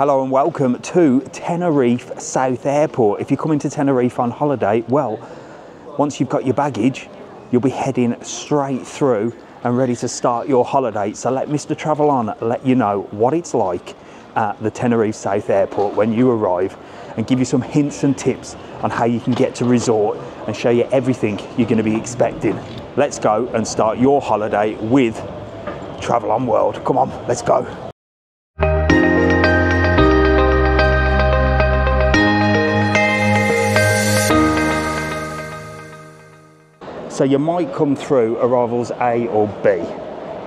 Hello and welcome to Tenerife South Airport. If you're coming to Tenerife on holiday, well, once you've got your baggage, you'll be heading straight through and ready to start your holiday. So let Mr. Travel On let you know what it's like at the Tenerife South Airport when you arrive and give you some hints and tips on how you can get to resort and show you everything you're going to be expecting. Let's go and start your holiday with Travel On World. Come on, let's go. So you might come through arrivals A or B,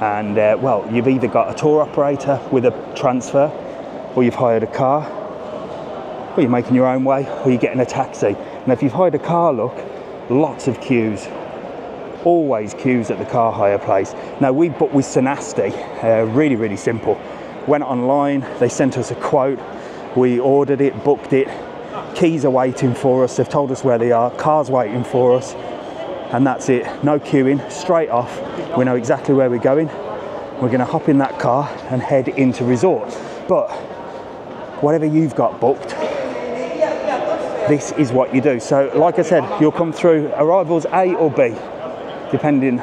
and uh, well, you've either got a tour operator with a transfer, or you've hired a car, or you're making your own way, or you're getting a taxi. And if you've hired a car, look, lots of queues, always queues at the car hire place. Now we booked with Sanasty, uh, really, really simple. Went online, they sent us a quote, we ordered it, booked it, keys are waiting for us, they've told us where they are, car's waiting for us, and that's it. No queuing, straight off. We know exactly where we're going. We're going to hop in that car and head into resort. But whatever you've got booked, this is what you do. So, like I said, you'll come through arrivals A or B, depending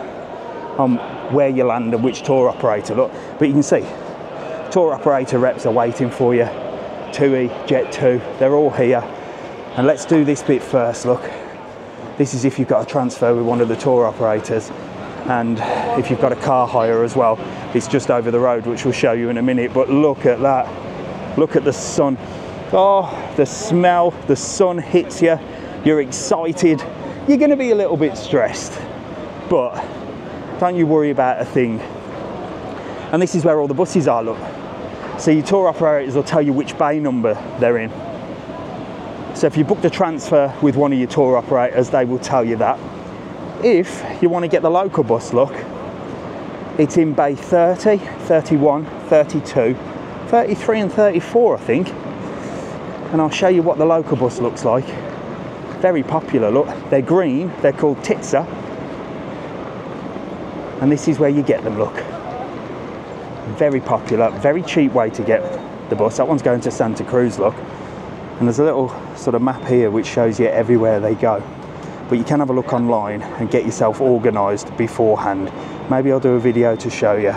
on where you land and which tour operator. Look, but you can see tour operator reps are waiting for you. TUI, Jet2, they're all here. And let's do this bit first. Look, this is if you've got a transfer with one of the tour operators and if you've got a car hire as well. It's just over the road, which we'll show you in a minute. But look at that. Look at the sun. Oh, the smell, the sun hits you. You're excited. You're going to be a little bit stressed, but don't you worry about a thing. And this is where all the buses are, look. So your tour operators will tell you which bay number they're in. So if you booked a transfer with one of your tour operators, they will tell you that. If you want to get the local bus look, it's in bay 30, 31, 32, 33 and 34 I think. And I'll show you what the local bus looks like. Very popular, look. They're green, they're called Titsa. And this is where you get them, look. Very popular, very cheap way to get the bus. That one's going to Santa Cruz, look. And there's a little sort of map here which shows you everywhere they go. But you can have a look online and get yourself organised beforehand. Maybe I'll do a video to show you.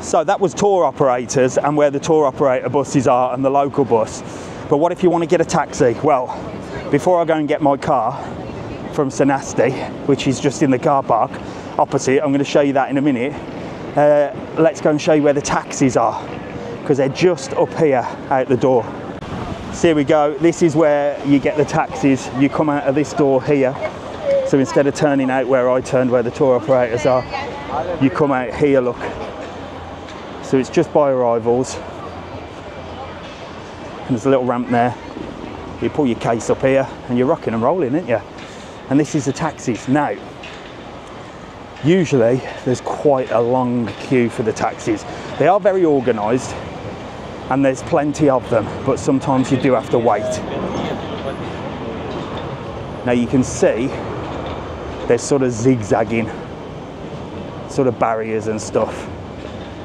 So that was tour operators and where the tour operator buses are and the local bus. But what if you want to get a taxi? Well, before I go and get my car from Sanasty, which is just in the car park opposite, I'm going to show you that in a minute. Uh, let's go and show you where the taxis are because they're just up here out the door. So here we go. This is where you get the taxis. You come out of this door here. So instead of turning out where I turned, where the tour operators are, you come out here, look. So it's just by arrivals. And there's a little ramp there. You pull your case up here and you're rocking and rolling, aren't you? And this is the taxis. Now, usually there's quite a long queue for the taxis. They are very organised and there's plenty of them, but sometimes you do have to wait. Now you can see they're sort of zigzagging, sort of barriers and stuff,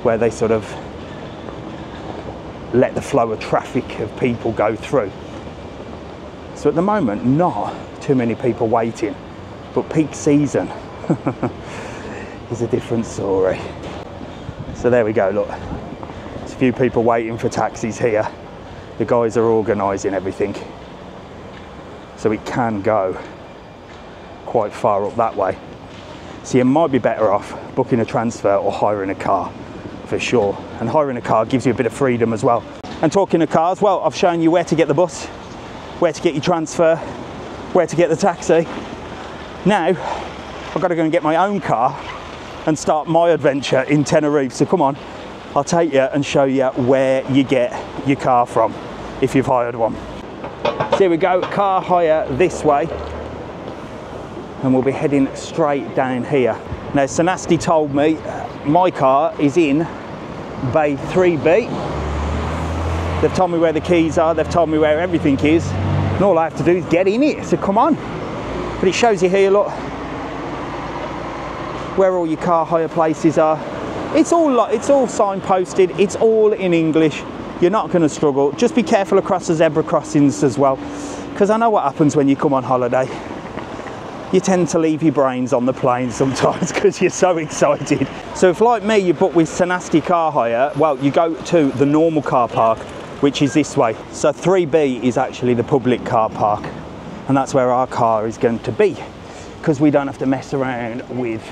where they sort of let the flow of traffic of people go through. So at the moment, not too many people waiting, but peak season is a different story. So there we go, look few people waiting for taxis here. The guys are organising everything. So it can go quite far up that way. So you might be better off booking a transfer or hiring a car for sure. And hiring a car gives you a bit of freedom as well. And talking of cars, well, I've shown you where to get the bus, where to get your transfer, where to get the taxi. Now, I've got to go and get my own car and start my adventure in Tenerife. So come on, I'll take you and show you where you get your car from if you've hired one. So here we go, car hire this way. And we'll be heading straight down here. Now, Sanasty told me my car is in Bay 3B. They've told me where the keys are, they've told me where everything is. And all I have to do is get in it, so come on. But it shows you here, look, where all your car hire places are it's all it's all signposted. It's all in English. You're not going to struggle. Just be careful across the zebra crossings as well, because I know what happens when you come on holiday. You tend to leave your brains on the plane sometimes because you're so excited. So if like me, you book with Sanasty Car Hire, well, you go to the normal car park, which is this way. So 3B is actually the public car park, and that's where our car is going to be, because we don't have to mess around with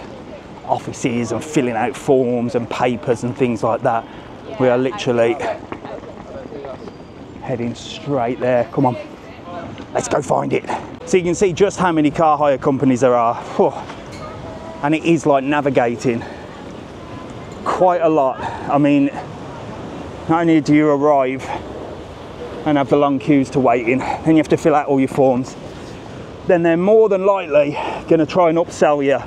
offices and filling out forms and papers and things like that. We are literally heading straight there. Come on, let's go find it. So you can see just how many car hire companies there are. And it is like navigating quite a lot. I mean, not only do you arrive and have the long queues to wait in, then you have to fill out all your forms. Then they're more than likely going to try and upsell you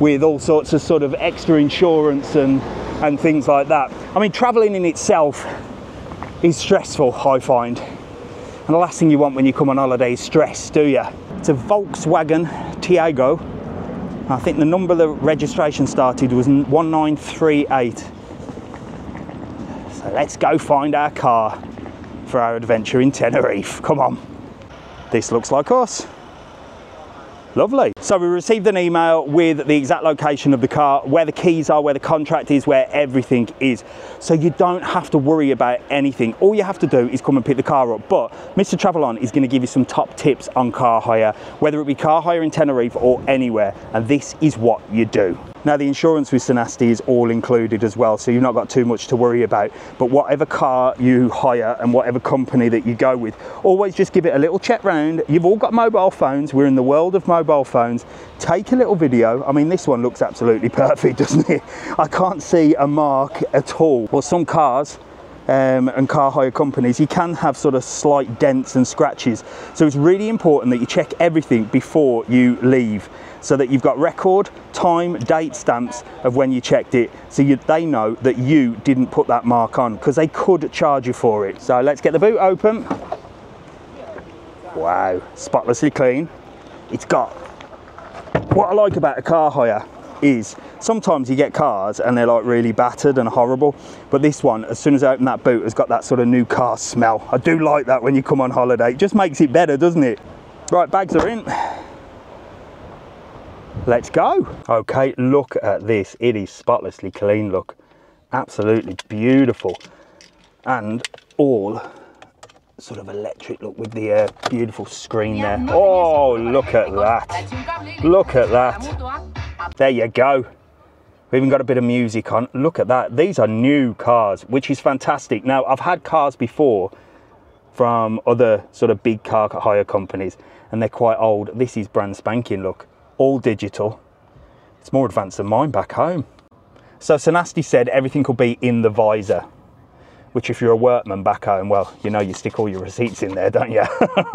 with all sorts of sort of extra insurance and, and things like that. I mean, traveling in itself is stressful, I find. And the last thing you want when you come on holiday is stress, do you? It's a Volkswagen Taigo. I think the number the registration started was 1938. So let's go find our car for our adventure in Tenerife. Come on. This looks like us. Lovely. So we received an email with the exact location of the car, where the keys are, where the contract is, where everything is. So you don't have to worry about anything. All you have to do is come and pick the car up. But Mr. Travel On is going to give you some top tips on car hire, whether it be car hire in Tenerife or anywhere. And this is what you do. Now the insurance with Sanasty is all included as well, so you've not got too much to worry about. But whatever car you hire and whatever company that you go with, always just give it a little check round. You've all got mobile phones. We're in the world of mobile phones. Take a little video. I mean, this one looks absolutely perfect, doesn't it? I can't see a mark at all. Well, some cars um, and car hire companies, you can have sort of slight dents and scratches. So it's really important that you check everything before you leave so that you've got record, time, date stamps of when you checked it so you, they know that you didn't put that mark on because they could charge you for it. So let's get the boot open. Wow, spotlessly clean. It's got, what I like about a car hire is sometimes you get cars and they're like really battered and horrible but this one as soon as I open that boot has got that sort of new car smell I do like that when you come on holiday it just makes it better doesn't it right bags are in let's go. Okay look at this. It is spotlessly clean look. Absolutely beautiful. And all sort of electric look with the uh, beautiful screen there. Oh look at that. Look at that. There you go. We've even got a bit of music on. Look at that. These are new cars, which is fantastic. Now, I've had cars before from other sort of big car hire companies, and they're quite old. This is brand spanking, look all digital. It's more advanced than mine back home. So Sanasty said everything will be in the visor which if you're a workman back home, well, you know you stick all your receipts in there, don't you?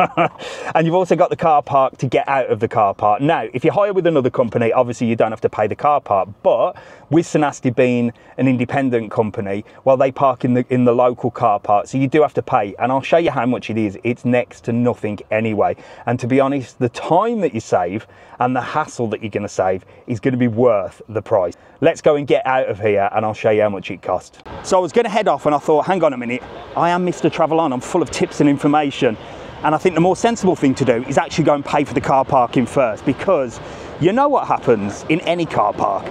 and you've also got the car park to get out of the car park. Now, if you hire with another company, obviously you don't have to pay the car park, but with Sanasty being an independent company, well, they park in the in the local car park, so you do have to pay. And I'll show you how much it is. It's next to nothing anyway. And to be honest, the time that you save and the hassle that you're going to save is going to be worth the price. Let's go and get out of here and I'll show you how much it cost. So I was going to head off and I thought, hang on a minute, I am Mr. Travel On, I'm full of tips and information. And I think the more sensible thing to do is actually go and pay for the car parking first because you know what happens in any car park.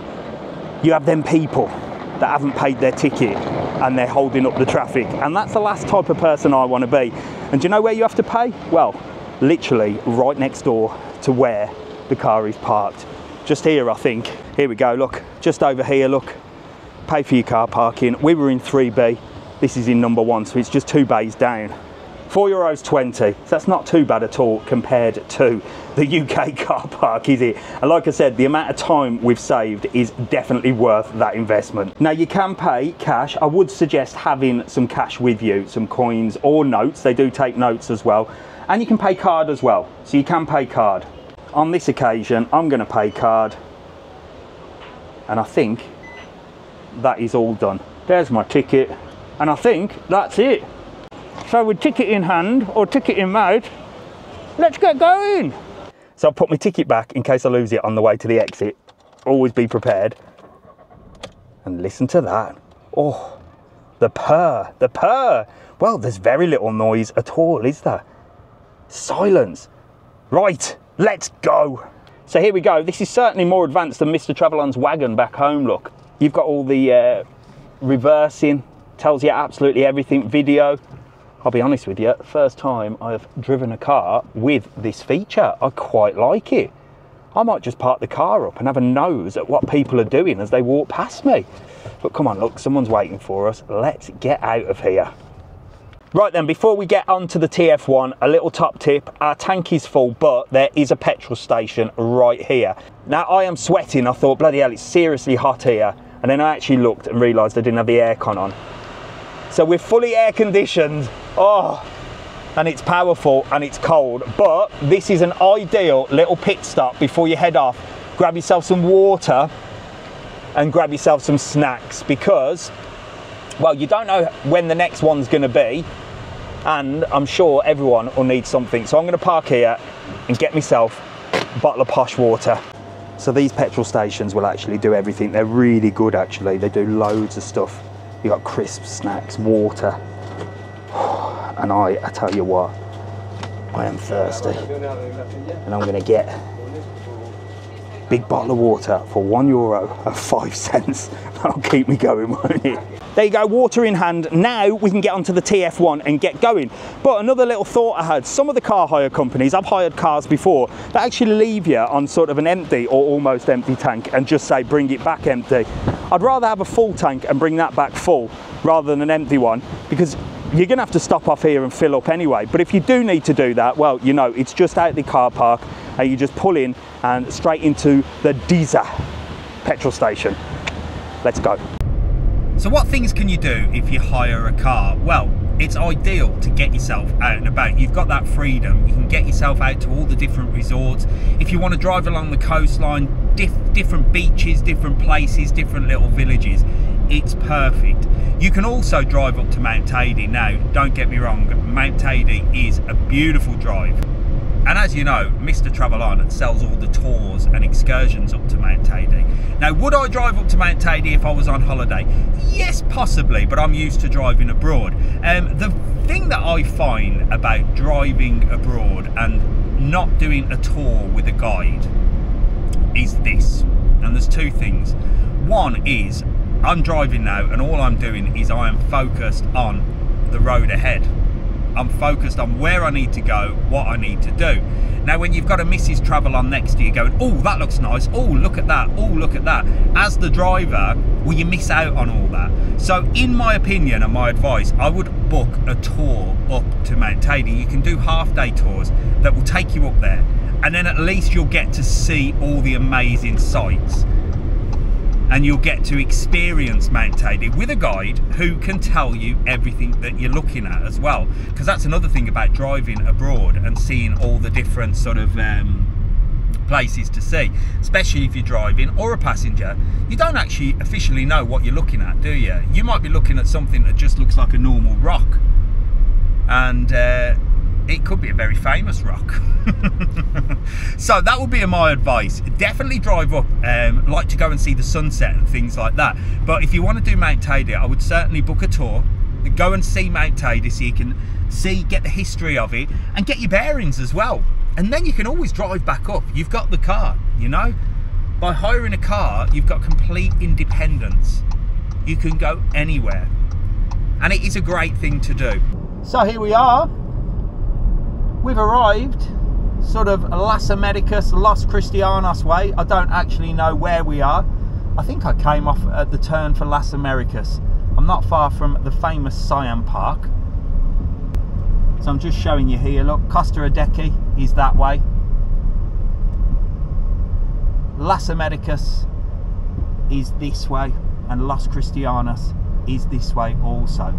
You have them people that haven't paid their ticket and they're holding up the traffic. And that's the last type of person I want to be. And do you know where you have to pay? Well, literally right next door to where the car is parked. Just here, I think. Here we go, look, just over here, look. Pay for your car parking. We were in 3B. This is in number one, so it's just two bays down. Four euros 20. So that's not too bad at all compared to the UK car park, is it? And like I said, the amount of time we've saved is definitely worth that investment. Now you can pay cash. I would suggest having some cash with you, some coins or notes. They do take notes as well. And you can pay card as well. So you can pay card on this occasion I'm going to pay card and I think that is all done there's my ticket and I think that's it so with ticket in hand or ticket in mouth let's get going so I'll put my ticket back in case I lose it on the way to the exit always be prepared and listen to that oh The purr, the purr. Well, there's very little noise at all, is there? Silence. Right, let's go. So here we go. This is certainly more advanced than Mr. Travelon's wagon back home, look. You've got all the uh, reversing, tells you absolutely everything, video. I'll be honest with you, first time I've driven a car with this feature. I quite like it. I might just park the car up and have a nose at what people are doing as they walk past me. But come on, look, someone's waiting for us. Let's get out of here. Right then, before we get on to the TF1, a little top tip. Our tank is full, but there is a petrol station right here. Now, I am sweating. I thought, bloody hell, it's seriously hot here. And then I actually looked and realised I didn't have the aircon on. So we're fully air conditioned. Oh, and it's powerful and it's cold. But this is an ideal little pit stop before you head off. Grab yourself some water and grab yourself some snacks because, well, you don't know when the next one's going to be. And I'm sure everyone will need something. So I'm going to park here and get myself a bottle of posh water. So these petrol stations will actually do everything. They're really good actually. They do loads of stuff. You got crisp snacks, water, and I, I tell you what, I am thirsty. And I'm gonna get big bottle of water for one euro and five cents. That'll keep me going, won't it? There you go, water in hand. Now we can get onto the TF1 and get going. But another little thought I had, some of the car hire companies, I've hired cars before, that actually leave you on sort of an empty or almost empty tank and just say, bring it back empty. I'd rather have a full tank and bring that back full rather than an empty one because you're going to have to stop off here and fill up anyway. But if you do need to do that, well, you know, it's just out the car park and you just pull in and straight into the Diesel petrol station. Let's go. So what things can you do if you hire a car? Well, it's ideal to get yourself out and about. You've got that freedom. You can get yourself out to all the different resorts. If you want to drive along the coastline, diff different beaches, different places, different little villages, it's perfect. You can also drive up to Mount Teide. Now, don't get me wrong, Mount Teide is a beautiful drive. And as you know, Mr. Travelon sells all the tours and excursions up to Mount Teide. Now, would I drive up to Mount Teide if I was on holiday? Yes, possibly, but I'm used to driving abroad. Um, the thing that I find about driving abroad and not doing a tour with a guide is this. And there's two things. One is I'm driving now and all I'm doing is I am focused on the road ahead. I'm focused on where I need to go, what I need to do. Now, when you've got a Mrs. Travelon next to you going, oh, that looks nice, oh, look at that, oh, look at that, as the driver, will you miss out on all that? So, in my opinion and my advice, I would book a tour up to Mount Teide. You can do half day tours that will take you up there, and then at least you'll get to see all the amazing sights and you'll get to experience Mount Teide with a guide who can tell you everything that you're looking at as well. Because that's another thing about driving abroad and seeing all the different sort of um, places to see, especially if you're driving or a passenger. You don't actually officially know what you're looking at, do you? You might be looking at something that just looks like a normal rock. And uh, it could be a very famous rock. so that would be my advice. Definitely drive up, um, like to go and see the sunset and things like that. But if you want to do Mount Teide, I would certainly book a tour. Go and see Mount Teide so you can see, get the history of it and get your bearings as well. And then you can always drive back up. You've got the car, you know? By hiring a car, you've got complete independence. You can go anywhere. And it is a great thing to do. So here we are we've arrived sort of Las Americas, Las Cristianos way. I don't actually know where we are. I think I came off at the turn for Las Americas. I'm not far from the famous Siam Park. So I'm just showing you here, look, Costa Adeje is that way. Las Americas is this way and Las Cristianos is this way also.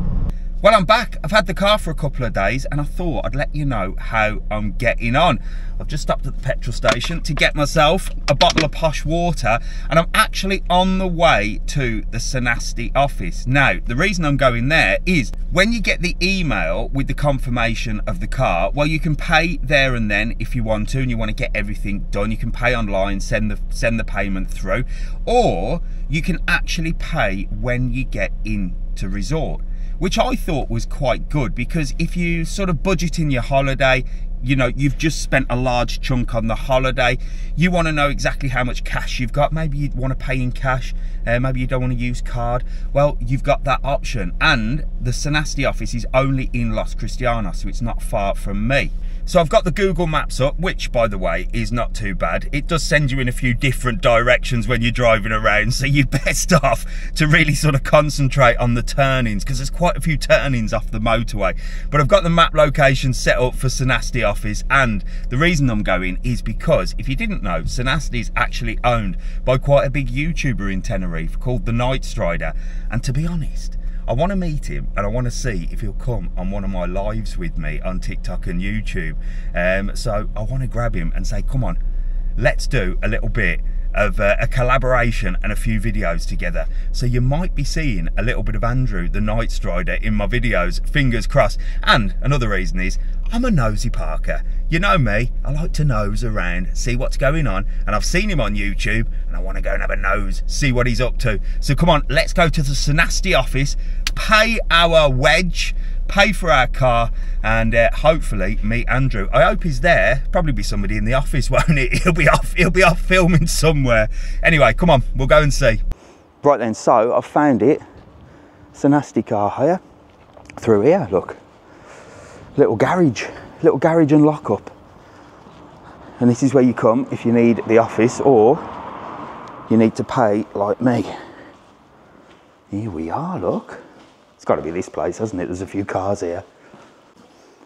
Well, I'm back. I've had the car for a couple of days and I thought I'd let you know how I'm getting on. I've just stopped at the petrol station to get myself a bottle of posh water and I'm actually on the way to the Sanasty office. Now, the reason I'm going there is when you get the email with the confirmation of the car, well, you can pay there and then if you want to and you want to get everything done. You can pay online, send the, send the payment through, or you can actually pay when you get into resort. Which I thought was quite good because if you sort of budget in your holiday, you know, you've just spent a large chunk on the holiday. You want to know exactly how much cash you've got. Maybe you want to pay in cash. Uh, maybe you don't want to use card. Well, you've got that option. And the Sanasty office is only in Los Cristianos, so it's not far from me. So I've got the Google Maps up, which by the way, is not too bad. It does send you in a few different directions when you're driving around. So you're best off to really sort of concentrate on the turnings because there's quite a few turnings off the motorway. But I've got the map location set up for Sanasty office. And the reason I'm going is because if you didn't know, Sanasty is actually owned by quite a big YouTuber in Tenerife called The Night Strider. And to be honest, I want to meet him and I want to see if he'll come on one of my lives with me on TikTok and YouTube. Um, so I want to grab him and say, come on, let's do a little bit of uh, a collaboration and a few videos together. So you might be seeing a little bit of Andrew, the Night Strider, in my videos, fingers crossed. And another reason is I'm a nosy Parker. You know me, I like to nose around, see what's going on, and I've seen him on YouTube, and I want to go and have a nose, see what he's up to. So come on, let's go to the Sanasty office, pay our wedge, pay for our car, and uh, hopefully meet Andrew. I hope he's there. Probably be somebody in the office, won't it? He'll be off. He'll be off filming somewhere. Anyway, come on, we'll go and see. Right then, so I've found it. It's Sanasty car hire through here. Look, little garage, little garage and lockup. And this is where you come if you need the office or you need to pay like me. Here we are, look. Got to be this place, hasn't it? There's a few cars here.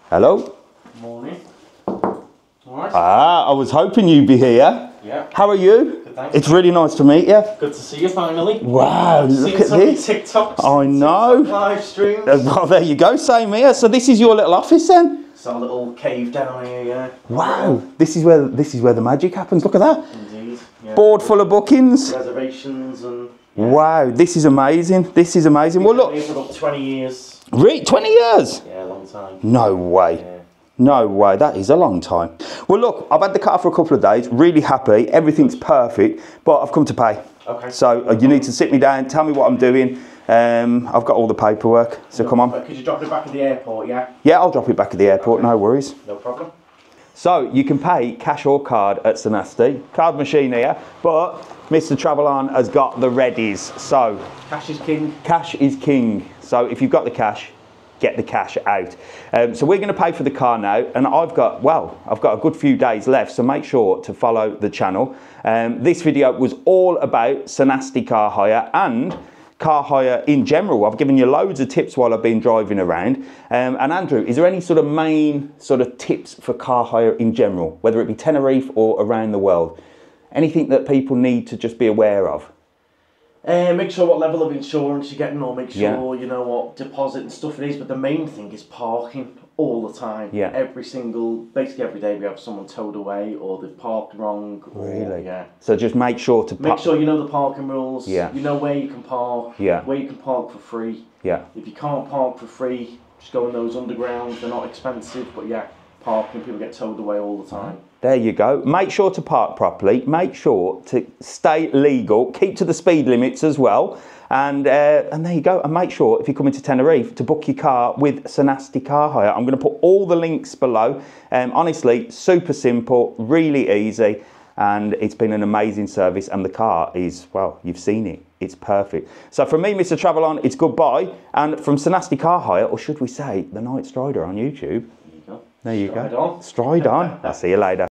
Hello? Morning. Right. Ah, I was hoping you'd be here. yeah. How are you? Good, thanks. It's really nice to meet you. Good to see you finally. Wow, look Seen at some this. TikToks. I know. Live streams. Uh, Well, there you go, same here. So this is your little office then? It's our little cave down here, yeah. Wow, this is where this is where the magic happens. Look at that. Indeed. Yeah. Board full of bookings. Reservations and. Wow, this is amazing. This is amazing. Well, look, for about 20 years. re- 20 years. Yeah, a long time. No way. Yeah. No way, that is a long time. Well, look, I've had the car for a couple of days, really happy, everything's perfect, but I've come to pay. Okay. So uh, you need to sit me down, tell me what I'm doing. Um, I've got all the paperwork, so come on. Could you drop it back at the airport, yeah? Yeah, I'll drop it back at the airport, no worries. No problem. So you can pay cash or card at Sanasty. Card machine here, but Mr. Travelon has got the readies. So Cash is king. cash is king. So if you've got the cash, get the cash out. Um, so we're going to pay for the car now, and I've got well, I've got a good few days left. So make sure to follow the channel. Um, this video was all about Sanasty car hire and car hire in general. I've given you loads of tips while I've been driving around. Um, and Andrew, is there any sort of main sort of tips for car hire in general, whether it be Tenerife or around the world? Anything that people need to just be aware of? Uh, make sure what level of insurance you're getting, or make sure Yeah. you know what deposit and stuff it is. But the main thing is parking all the time. Yeah. Every single, basically every day we have someone towed away, or they've parked wrong. Or, Really? Yeah. So just make sure to Make sure you know the parking rules. Yeah. You know where you can park. Yeah. Where you can park for free. Yeah. If you can't park for free, just go in those underground. They're not expensive, but yeah, parking people get towed away all the time. There you go. Make sure to park properly. Make sure to stay legal. Keep to the speed limits as well. And uh, and there you go. And make sure if you come into Tenerife to book your car with Sanasty Car Hire. I'm going to put all the links below. Um, honestly, super simple, really easy, and it's been an amazing service. And the car is well, you've seen it. It's perfect. So from me, Mr. Travelon, it's goodbye. And from Sanasty Car Hire, or should we say, the Night Strider on YouTube. There you go. There you Stride go. on. Stride on. I'll see you later.